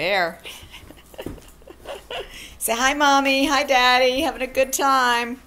Bear. Say hi, mommy. Hi, daddy. Having a good time.